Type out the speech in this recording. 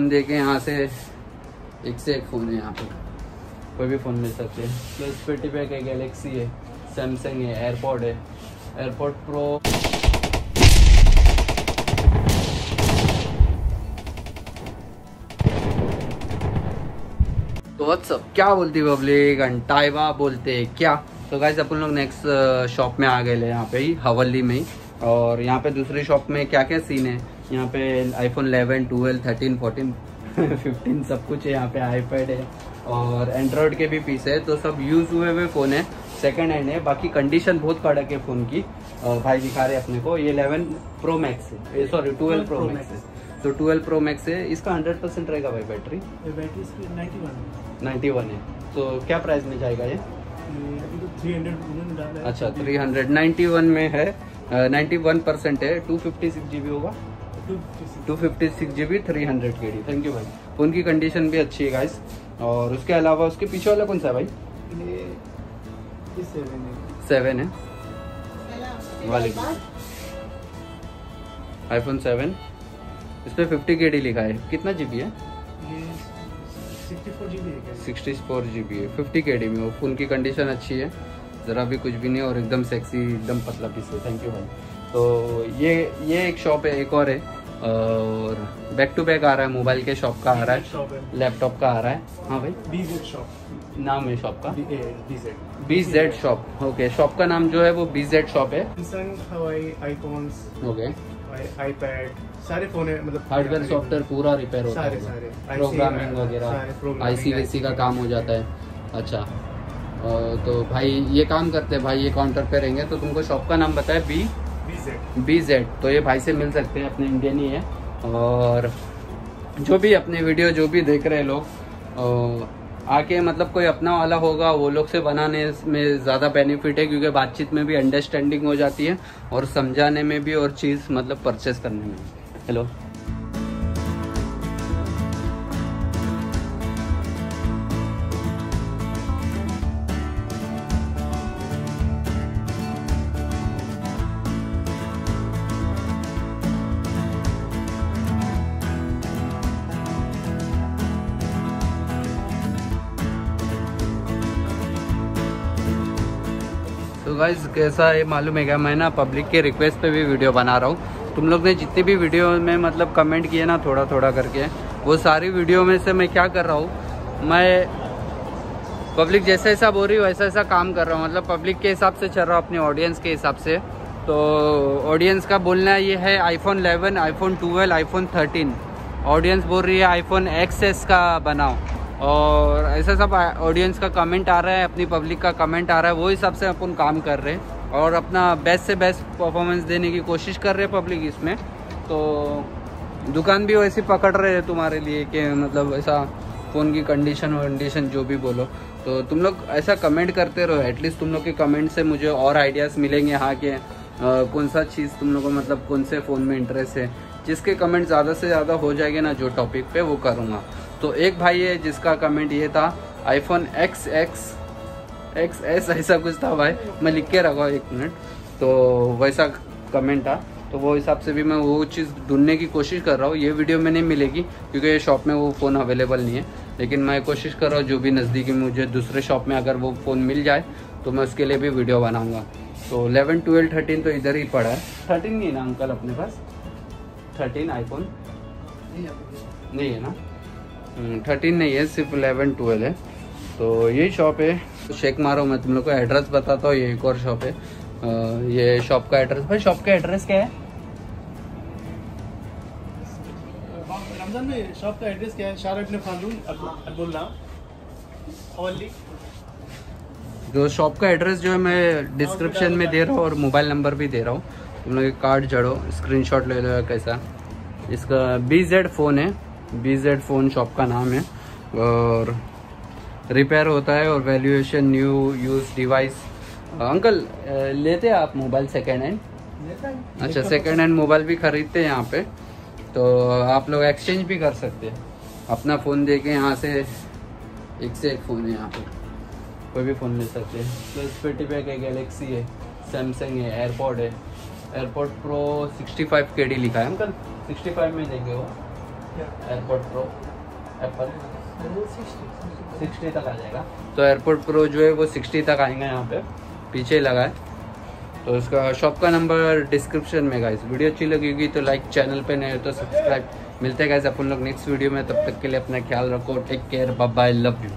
देके यहाँ से एक से एक फ़ोन है यहाँ पे। कोई भी फ़ोन मिल सकते हैं। प्लस पेटी पैक है गैलेक्सी है सैमसंग है एयरपोर्ट है। एयरपॉड प्रो तो व्हाट्सअप क्या बोलती पब्लिक अंटाइवा बोलते हैं क्या? तो गाइस अपन लोग नेक्स्ट शॉप में आ गए यहाँ पे ही, हवली में ही। और यहाँ पे दूसरी शॉप में क्या क्या सीन है? यहाँ पे आईफोन 11, 12, 13, 14, 15 सब कुछ है यहाँ पे आईपैड है और एंड्रॉयड के भी पीस है तो सब यूज़ हुए हुए फ़ोन है सेकेंड हैंड है। बाकी कंडीशन बहुत कड़क है फ़ोन की। और भाई दिखा रहे हैं अपने को ये 11 प्रो मैक्स है। सॉरी 12 प्रो मैक्स है। तो 12 प्रो मैक्स है इसका 100 परसेंट रहेगा भाई बैटरी बैटरी इसकी 91 है। तो क्या प्राइस में जाएगा ये? तो 300 उन्होंने डाला है। अच्छा 391 में है नाइन्टी वन परसेंट है two fifty six G B होगा। 256 two fifty six G B three hundred K D thank you भाई फ़ोन की कंडीशन भी अच्छी है गाइस और उसके अलावा उसके पीछे वाला कौन सा है भाई? ये ये 7 है। सेवन है? वालेकुम आईफोन सेवन इस पर फिफ्टी के डी लिखा है। कितना जी बी है? ये 64 जीबी क्या? सिक्सटी फोर जी बी है। फिफ्टी के डी में वो फ़ोन की कंडीशन अच्छी है। ज़रा भी कुछ भी नहीं और एकदम सेक्सी एकदम पतला पीस है। थैंक यू भाई तो ये ये एक शॉप है एक और है। और बैक टू बैक आ रहा है मोबाइल के शॉप का आ रहा है। लैपटॉप का आ रहा है। हाँ भाई। बीजेड शॉप नाम है शॉप का? B Z shop okay shop का नाम जो है वो बी जेड शॉप है। ओके आईपैड सारे फ़ोन है मतलब हार्डवेयर सॉफ्टवेयर पूरा रिपेयर होता सारे है सारे। प्रोग्रामिंग वगैरह। programming, आईसी वीसी का काम हो जाता है। अच्छा। तो भाई ये काम करते हैं भाई ये काउंटर पे रहेंगे। तो तुमको शॉप का नाम बताया बी बी जेड तो ये भाई से मिल सकते हैं, अपने इंडियन ही है। और जो भी अपने वीडियो जो भी देख रहे हैं लोग आके मतलब कोई अपना वाला होगा, वो लोग से बनाने में ज़्यादा बेनिफिट है, क्योंकि बातचीत में भी अंडरस्टैंडिंग हो जाती है और समझाने में भी और चीज़ मतलब परचेस करने में हेलो गाइज़ कैसा है, मालूम है क्या? मैं ना पब्लिक के रिक्वेस्ट पे भी वीडियो बना रहा हूँ। तुम लोग ने जितनी भी वीडियो में मतलब कमेंट किए ना थोड़ा थोड़ा करके, वो सारी वीडियो में से मैं क्या कर रहा हूँ, मैं पब्लिक जैसा ऐसा बोल रही हूँ, वैसा ऐसा काम कर रहा हूँ। मतलब पब्लिक के हिसाब से चल रहा हूँ, अपने ऑडियंस के हिसाब से। तो ऑडियंस का बोलना ये है आईफोन 11 आईफोन 12 आईफोन 13 ऑडियंस बोल रही है आईफोन एक्स का बनाओ। और ऐसा सब ऑडियंस का कमेंट आ रहा है, अपनी पब्लिक का कमेंट आ रहा है, वो हिसाब से अपन काम कर रहे हैं और अपना बेस्ट से बेस्ट परफॉर्मेंस देने की कोशिश कर रहे हैं पब्लिक इसमें। तो दुकान भी वैसी पकड़ रहे हैं तुम्हारे लिए कि मतलब ऐसा फ़ोन की कंडीशन वंडीशन जो भी बोलो। तो तुम लोग ऐसा कमेंट करते रहो एटलीस्ट तुम लोग के कमेंट से मुझे और आइडियाज़ मिलेंगे हाँ कि कौन सा चीज़ तुम लोग को मतलब कौन से फ़ोन में इंटरेस्ट है। जिसके कमेंट ज़्यादा से ज़्यादा हो जाएँगे ना, जो टॉपिक पे, वो करूँगा। तो एक भाई है जिसका कमेंट ये था iPhone X X X S ऐसा कुछ था भाई। मैं लिख के रखा एक मिनट तो वैसा कमेंट था। तो वो हिसाब से भी मैं वो चीज़ ढूँढने की कोशिश कर रहा हूँ। ये वीडियो में नहीं मिलेगी क्योंकि ये शॉप में वो फ़ोन अवेलेबल नहीं है। लेकिन मैं कोशिश कर रहा हूँ जो भी नज़दीकी मुझे दूसरे शॉप में अगर वो फ़ोन मिल जाए तो मैं उसके लिए भी वीडियो बनाऊँगा। तो 11, 12, 13 तो इधर ही पड़ा है। 13 नहीं ना अंकल अपने पास? 13 आईफोन नहीं है ना? थर्टीन नहीं है सिर्फ़ इलेवन ट्वेल्व है। तो यही शॉप है। शेक मारो मैं तुम लोग को एड्रेस बताता हूँ ये एक और शॉप है। अ, ये शॉप का एड्रेस भाई शॉप का एड्रेस क्या है? रमज़ान में शॉप का एड्रेस क्या है? शार इब्न जो शॉप का एड्रेस जो है मैं डिस्क्रिप्शन में दे रहा हूँ और मोबाइल नंबर भी दे रहा हूँ। तुम लोग कार्ड जड़ो स्क्रीनशॉट ले लो कैसा। इसका बी जेड फ़ोन है। बी जेड फ़ोन शॉप का नाम है और रिपेयर होता है और valuation new use device uncle लेते हैं आप मोबाइल सेकेंड हैंड अच्छा सेकेंड हैंड मोबाइल भी खरीदते हैं यहाँ पे। तो आप लोग एक्सचेंज भी कर सकते हैं। अपना फ़ोन दे के यहाँ से एक से एक फ़ोन है यहाँ पे। कोई भी फ़ोन ले सकते हैं। प्लस पेटी पैक है गैलेक्सी है सैमसंग है एयरपॉड है। AirPod Pro 65 five K D लिखा है अंकल? 65 में देंगे वो एयरपोर्ट प्रो एप्पल सिक्सटी तक आ जाएगा। तो एयरपोर्ट प्रो जो है वो सिक्सटी तक आएँगे यहाँ पे। पीछे लगा है। तो उसका शॉप का नंबर डिस्क्रिप्शन में गाइस वीडियो अच्छी लगेगी तो लाइक चैनल पे नहीं हो तो सब्सक्राइब मिलते हैं गाइस अपन लोग नेक्स्ट वीडियो में। तब तक के लिए अपना ख्याल रखो। Take care bye love you